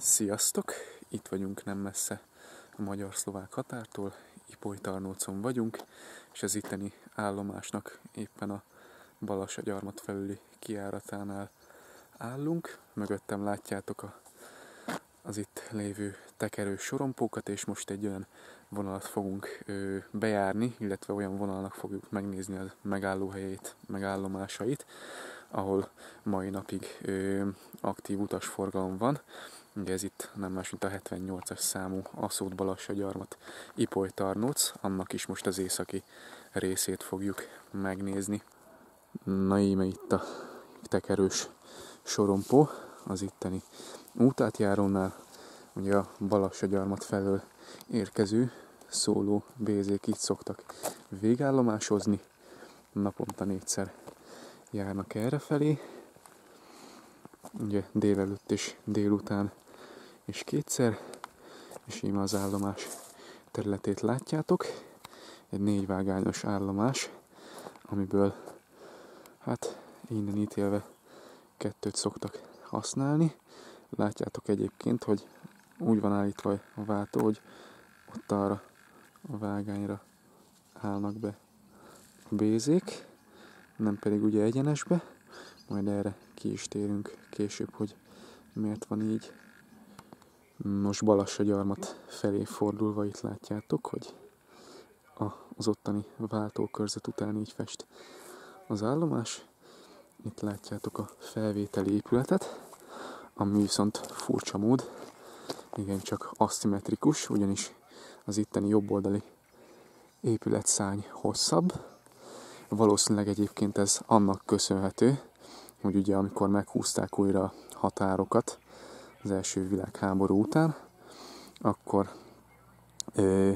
Sziasztok! Itt vagyunk nem messze a magyar-szlovák határtól, Ipoly-Tarnócon vagyunk, és az itteni állomásnak éppen a Balassagyarmat felüli kiáratánál állunk. Mögöttem látjátok a, az itt lévő tekerő sorompókat, és most egy olyan vonalat fogunk ö, bejárni, illetve olyan vonalnak fogjuk megnézni a megállóhelyét, megállomásait, ahol mai napig ö, aktív utasforgalom van. Ugye ez itt nem más, mint a 78-as számú Aszót Balassa gyarmat Ipoly Tarnóc, annak is most az északi részét fogjuk megnézni. Na íme itt a tekerős sorompó, az itteni útátjárónál, ugye a Balassa gyarmat felől érkező szóló bézék itt szoktak végállomásozni, naponta négyszer járnak erre felé, ugye délelőtt és délután és kétszer, és íme az állomás területét látjátok. Egy négyvágányos állomás, amiből hát innen ítélve kettőt szoktak használni. Látjátok egyébként, hogy úgy van állítva a váltó, hogy ott arra a vágányra állnak be a bézék, nem pedig ugye egyenesbe, majd erre ki is térünk később, hogy miért van így. Nos, Balassa gyarmat felé fordulva itt látjátok, hogy az ottani váltókörzet után így fest az állomás. Itt látjátok a felvételi épületet, ami viszont furcsa mód, igen csak aszimmetrikus, ugyanis az itteni jobboldali épületszány hosszabb. Valószínűleg egyébként ez annak köszönhető, hogy ugye amikor meghúzták újra határokat az első világháború után, akkor ö,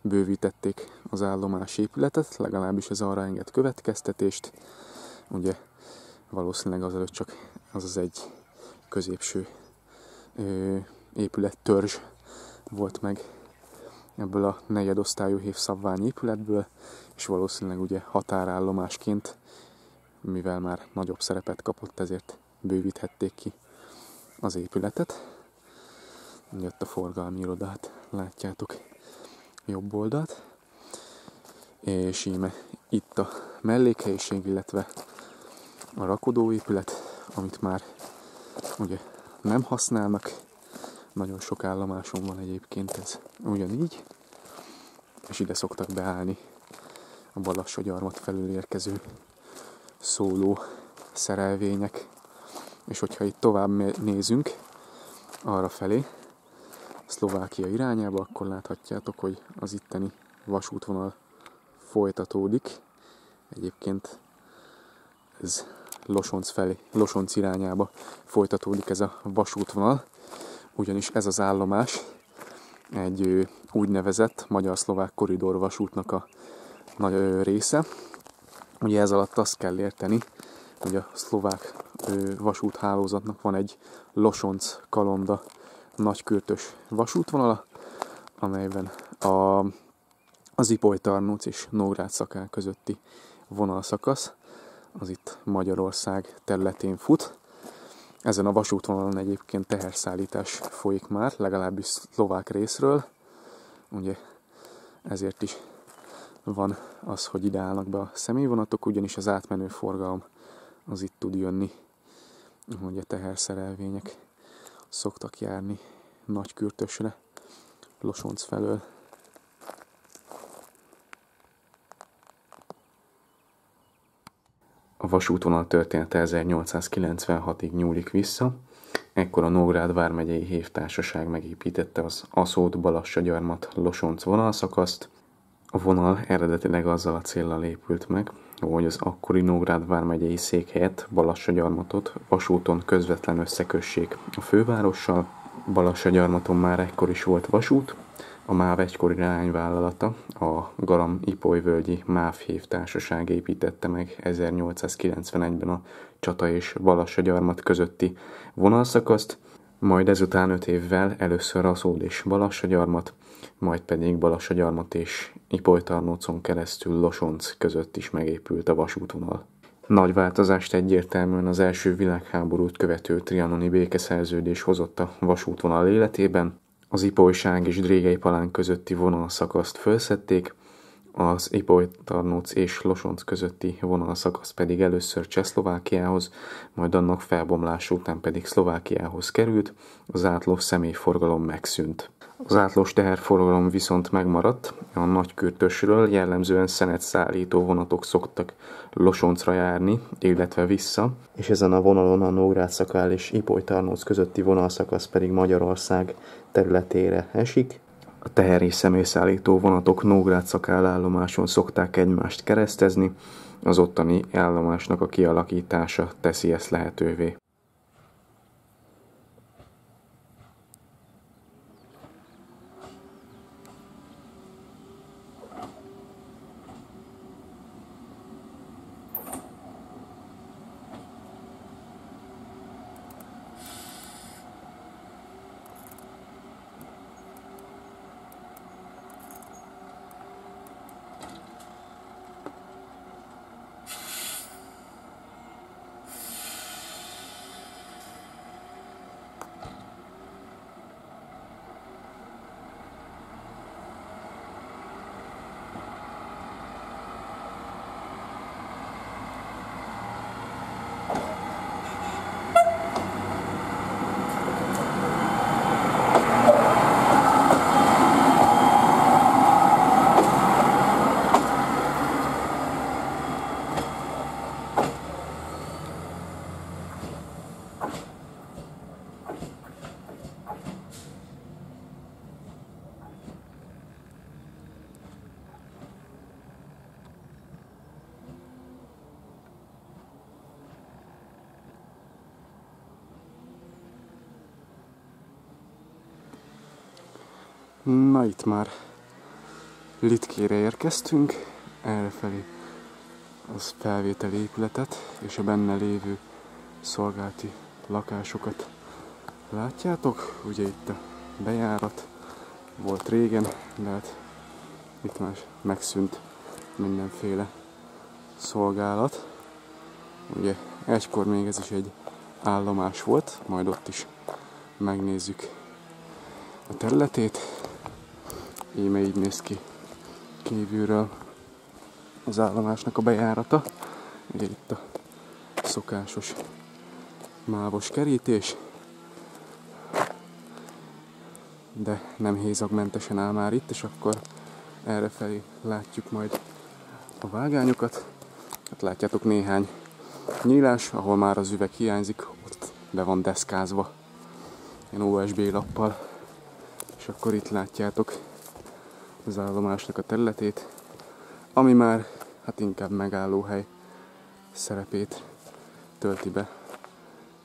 bővítették az állomás épületet, legalábbis ez arra enged következtetést. Ugye valószínűleg azelőtt csak az az egy középső ö, épület törzs volt meg ebből a negyedosztályú hévszabvány épületből, és valószínűleg ugye határállomásként mivel már nagyobb szerepet kapott, ezért bővíthették ki az épületet. Jött a forgalmi irodát, látjátok jobb oldalt. És íme itt a mellékhelyiség, illetve a rakodóépület, amit már ugye nem használnak. Nagyon sok állomáson van egyébként ez ugyanígy. És ide szoktak beállni a Balassagyarmat felül érkező szóló szerelvények. És hogyha itt tovább nézünk arra felé, Szlovákia irányába, akkor láthatjátok, hogy az itteni vasútvonal folytatódik. Egyébként ez Losonc felé, Losonc irányába folytatódik ez a vasútvonal, ugyanis ez az állomás egy úgynevezett magyar-szlovák koridor vasútnak a nagy része, Ugye ez alatt azt kell érteni, hogy a szlovák vasúthálózatnak van egy Losonc Kalonda nagykürtös vasútvonala, amelyben a, az Ipoly Tarnóc és Nógrád szakán közötti vonalszakasz, az itt Magyarország területén fut. Ezen a vasútvonalon egyébként teherszállítás folyik már, legalábbis szlovák részről. Ugye ezért is van az, hogy ide állnak be a személyvonatok, ugyanis az átmenő forgalom az itt tud jönni, hogy a teherszerelvények szoktak járni nagy kürtösre, Losonc felől. A vasútvonal története 1896-ig nyúlik vissza, ekkor a Nógrád vármegyei hévtársaság megépítette az Aszót Balassa gyarmat Losonc vonalszakaszt, a vonal eredetileg azzal a céllal épült meg, hogy az akkori Nógrád vármegyei székhelyet, Balassa-gyarmatot vasúton közvetlen összekössék a fővárossal. Balassa-gyarmaton már ekkor is volt vasút, a MÁV egykori leányvállalata, a Garam Ipoly völgyi MÁV társaság építette meg 1891-ben a Csata és Balassa-gyarmat közötti vonalszakaszt, majd ezután öt évvel először Raszód és Balassa-gyarmat, majd pedig Balassa-gyarmat és Ipolytarnócon keresztül Losonc között is megépült a vasútvonal. Nagy változást egyértelműen az első világháborút követő trianoni békeszerződés hozott a vasútvonal életében. Az Ipolyság és Drégei Palán közötti vonalszakaszt felszették, az Ipoly Tarnóc és Losonc közötti vonalszakasz pedig először Csehszlovákiához, majd annak felbomlása után pedig Szlovákiához került, az átlós személyforgalom megszűnt. Az átlós teherforgalom viszont megmaradt, a nagykürtösről jellemzően szenet szállító vonatok szoktak Losoncra járni, illetve vissza, és ezen a vonalon a Nógrád szakál és Ipoly Tarnóc közötti vonalszakasz pedig Magyarország területére esik, a teher és személyszállító vonatok Nógrád szakállálomáson szokták egymást keresztezni, az ottani állomásnak a kialakítása teszi ezt lehetővé. Itt már Litkére érkeztünk, errefelé az felvételi épületet és a benne lévő szolgálti lakásokat látjátok. Ugye itt a bejárat volt régen, de hát itt már megszűnt mindenféle szolgálat. Ugye egykor még ez is egy állomás volt, majd ott is megnézzük a területét. Íme így néz ki kívülről az állomásnak a bejárata. Itt a szokásos mávos kerítés, de nem hézagmentesen áll már itt, és akkor erre felé látjuk majd a vágányokat. Hát látjátok néhány nyílás, ahol már az üveg hiányzik, ott be van deszkázva ilyen OSB lappal. És akkor itt látjátok az állomásnak a területét, ami már hát inkább megállóhely szerepét tölti be.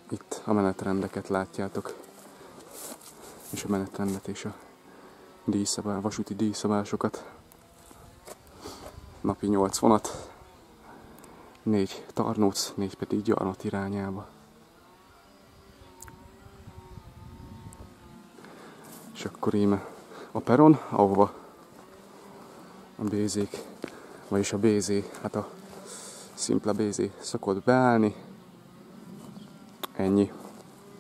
Itt a menetrendeket látjátok, és a menetrendet és a díjszabá, vasúti díjszabásokat. Napi 8 vonat, 4 tarnóc, 4 pedig gyarmat irányába. És akkor íme a peron, ahova a bézék, vagyis a bézé, hát a szimpla bézé szokott beállni. Ennyi.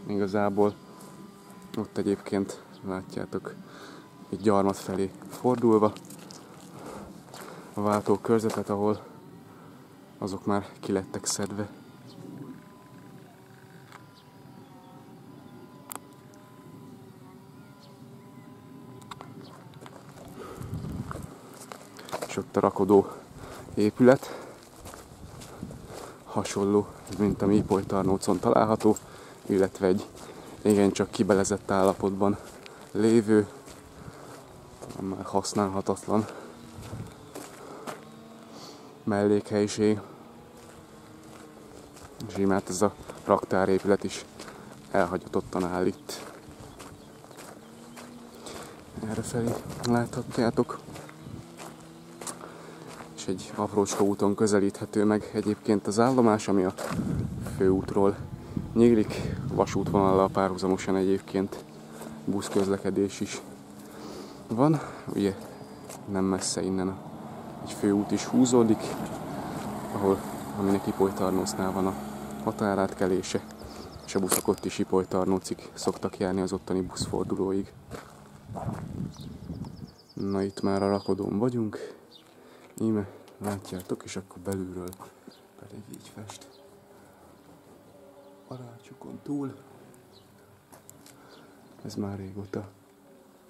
Igazából ott egyébként látjátok egy gyarmat felé fordulva a váltó körzetet, ahol azok már kilettek szedve. És ott a rakodó épület, hasonló, mint ami Ipolytarnócon található, illetve egy igencsak kibelezett állapotban lévő, már használhatatlan mellékhelyiség. És így ez a raktárépület is elhagyatottan áll itt. Erre felé egy aprócska úton közelíthető meg egyébként az állomás, ami a főútról nyílik, vasútvonallal párhuzamosan egyébként buszközlekedés is van. Ugye nem messze innen egy főút is húzódik, ahol aminek Ipolytarnócnál van a határátkelése, és a buszok ott is Ipolytarnócig szoktak járni az ottani buszfordulóig. Na itt már a rakodón vagyunk, íme látjátok, és akkor belülről pedig így fest. A rácsukon túl. Ez már régóta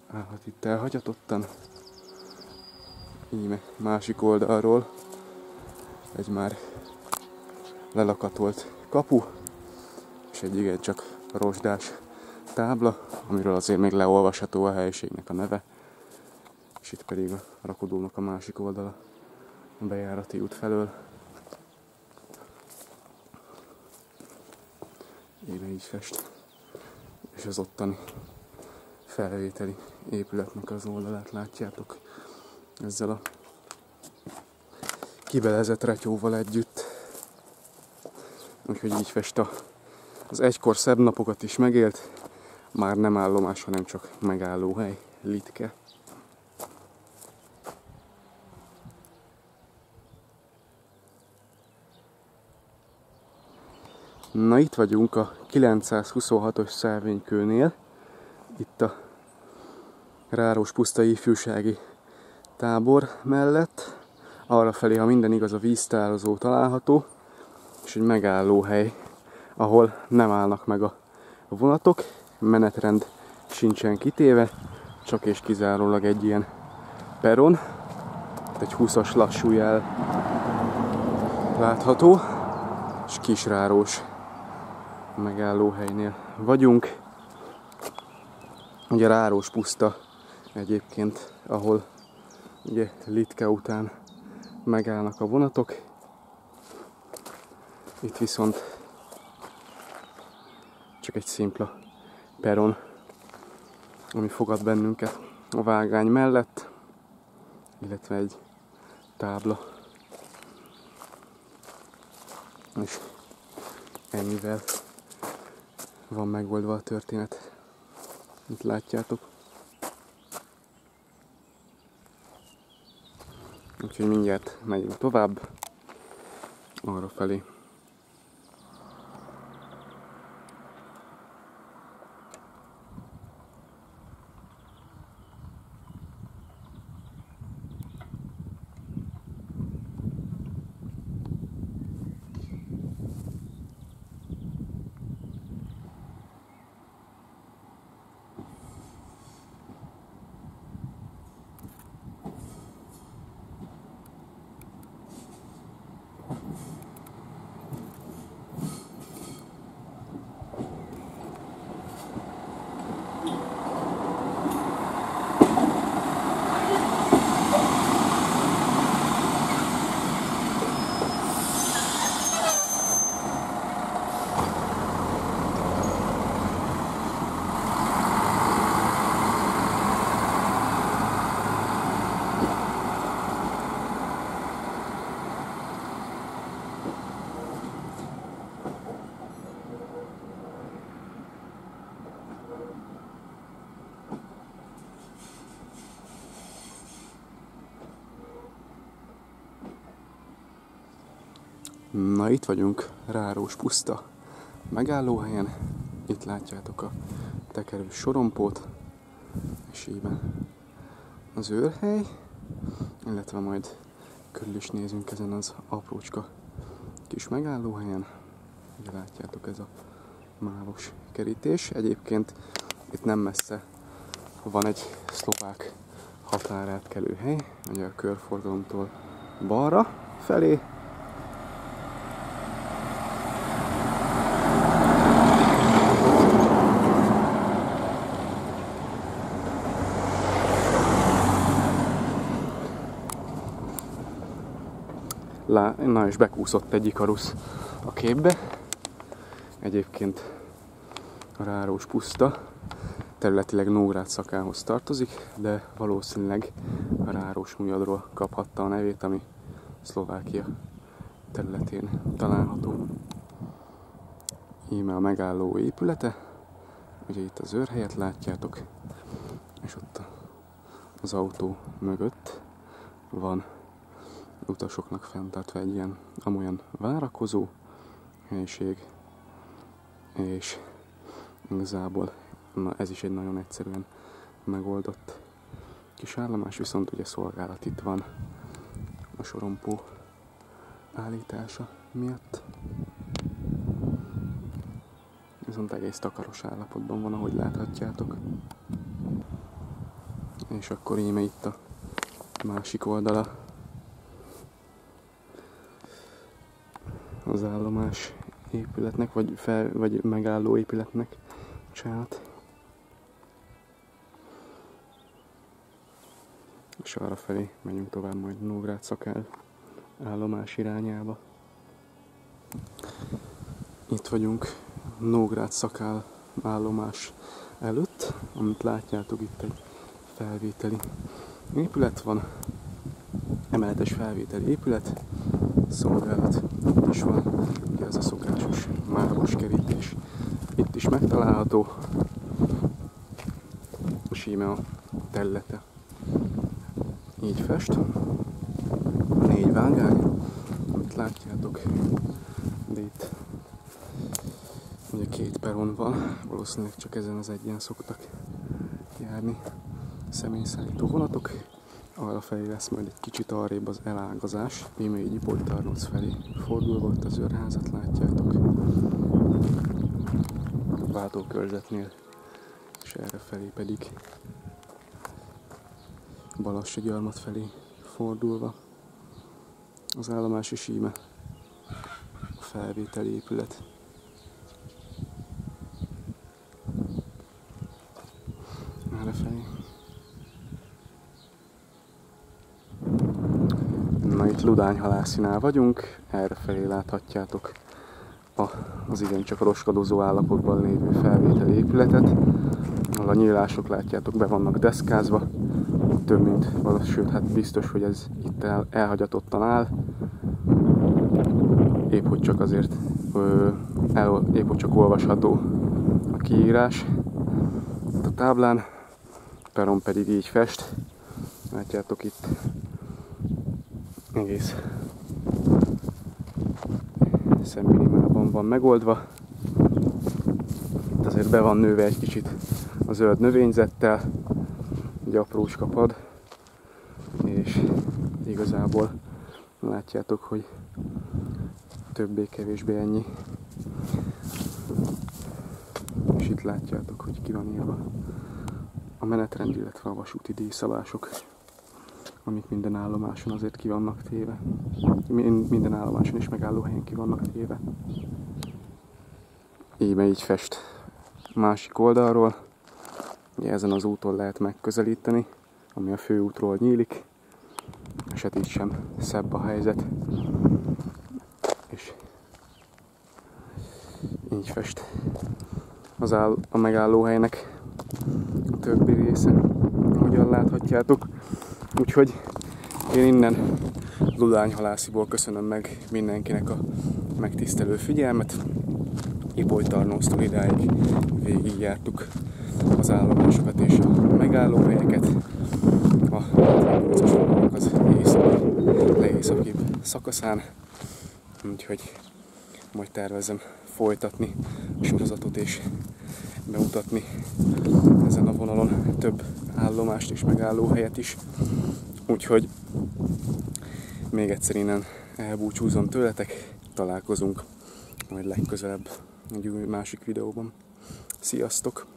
állhat itt elhagyatottan. Íme másik oldalról egy már lelakatolt kapu, és egy igen csak rozsdás tábla, amiről azért még leolvasható a helyiségnek a neve, és itt pedig a rakodónak a másik oldala bejárati út felől. Éve így fest, és az ottani felvételi épületnek az oldalát látjátok ezzel a kibelezett retyóval együtt. Úgyhogy így fest a, az egykor szebb napokat is megélt, már nem állomás, hanem csak megállóhely, Litke. Na itt vagyunk a 926-os szelvénykőnél, itt a Ráros puszta ifjúsági tábor mellett. Arra felé, ha minden igaz, a víztározó található, és egy megállóhely, ahol nem állnak meg a vonatok, menetrend sincsen kitéve, csak és kizárólag egy ilyen peron, egy 20-as lassú jel látható, és kisrárós megállóhelynél vagyunk. Ugye Rárós puszta egyébként, ahol ugye Litke után megállnak a vonatok. Itt viszont csak egy szimpla peron, ami fogad bennünket a vágány mellett, illetve egy tábla. És ennyivel van megoldva a történet. Itt látjátok. Úgyhogy mindjárt megyünk tovább arra felé. Na itt vagyunk, Rárós puszta megállóhelyen. Itt látjátok a tekerő sorompót, és íben az őrhely, illetve majd körül is nézünk ezen az aprócska kis megállóhelyen. Ugye látjátok ez a mávos kerítés. Egyébként itt nem messze van egy szlovák határátkelő hely, ugye a körforgalomtól balra felé, Lá, na és bekúszott egy ikarusz a képbe. Egyébként a Rárós puszta területileg Nógrád szakához tartozik, de valószínűleg a Rárós Mujadról kaphatta a nevét, ami Szlovákia területén található. Íme a megálló épülete, ugye itt az őrhelyet látjátok, és ott az autó mögött van utasoknak fenntartva egy ilyen amolyan várakozó helység, és igazából na, ez is egy nagyon egyszerűen megoldott kis állomás, viszont ugye szolgálat itt van a sorompó állítása miatt. Viszont egész takaros állapotban van, ahogy láthatjátok. És akkor íme itt a másik oldala az állomás épületnek, vagy, fel, vagy megálló épületnek csinált. És arra felé megyünk tovább majd Nógrád Szakel állomás irányába. Itt vagyunk Nógrád Szakál állomás előtt, amit látjátok itt egy felvételi épület van, emeletes felvételi épület, szolgálat. Itt is van, ugye ez a szokásos márvas kerítés. Itt is megtalálható, és íme a területe így fest, négy vágány, amit látjátok, de itt ugye két peron van, valószínűleg csak ezen az egyen szoktak járni személyszállító vonatok, arra felé lesz majd egy kicsit arrébb az elágazás, íme így Ipolytarnóc felé fordulva ott az őrházat látjátok. Váltókörzetnél, és erre felé pedig Balassi gyarmat felé fordulva. Az állomási síme, a felvételi épület. Erre felé. Na itt Ludányhalászinál vagyunk, erre felé láthatjátok a, az igencsak roskadozó állapotban lévő felvételi épületet, ahol a nyílások látjátok be vannak deszkázva, több mint, sőt hát biztos, hogy ez itt el, elhagyatottan áll, épp hogy csak azért el, épp hogy csak olvasható a kiírás a táblán, peron pedig így fest, látjátok itt egész szemminimálban van megoldva. Itt azért be van nőve egy kicsit a zöld növényzettel, egy aprócska pad, és igazából látjátok, hogy többé-kevésbé ennyi. És itt látjátok, hogy ki van írva a menetrend, illetve a vasúti díjszabások amik minden állomáson azért ki vannak téve. Minden állomáson és megállóhelyen ki vannak téve. Íme így fest másik oldalról. Ugye ezen az úton lehet megközelíteni, ami a főútról nyílik, és hát így sem szebb a helyzet. És így fest az áll, a megállóhelynek a többi része, ahogyan láthatjátok. Úgyhogy én innen Ludányhalásziból köszönöm meg mindenkinek a megtisztelő figyelmet. Ipolytarnóztól idáig végigjártuk az állomásokat és a megállóhelyeket. A az északi, legészakibb szakaszán. Úgyhogy majd tervezem folytatni a sorozatot és bemutatni ezen a vonalon több állomást és megállóhelyet is. Úgyhogy még egyszer innen elbúcsúzom tőletek, találkozunk majd legközelebb egy új másik videóban. Sziasztok!